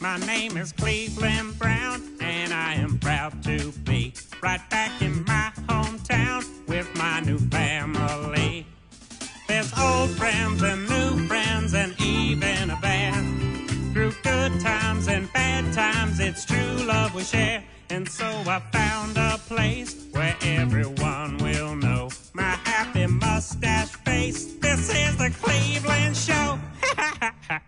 My name is Cleveland Brown, and I am proud to be right back in my hometown with my new family. There's old friends and new friends, and even a band. Through good times and bad times, it's true love we share. And so I found a place where everyone will know my happy mustache face. This is the Cleveland Show.